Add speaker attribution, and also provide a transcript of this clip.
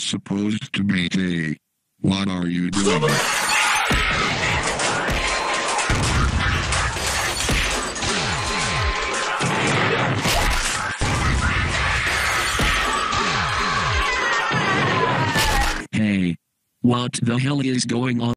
Speaker 1: not supposed to be gay. What are you doing?
Speaker 2: Hey. What the hell is going on?